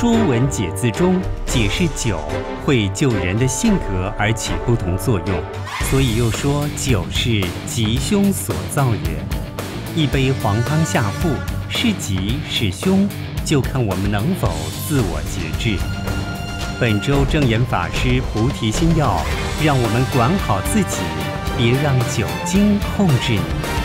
说文解字中解释酒会就人的性格而起不同作用，所以又说酒是吉凶所造也。一杯黄汤下腹，是吉是凶，就看我们能否自我节制。本周正言法师菩提心要让我们管好自己，别让酒精控制你。